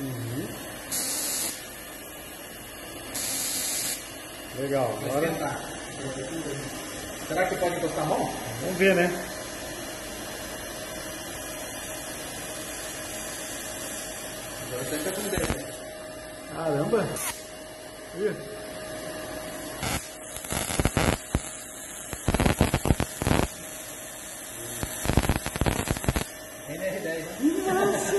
Uhum. Legal, agora Será que pode encostar a mão? vamos ver, né? Agora você está com ideia. Caramba! Ih. いい感じ!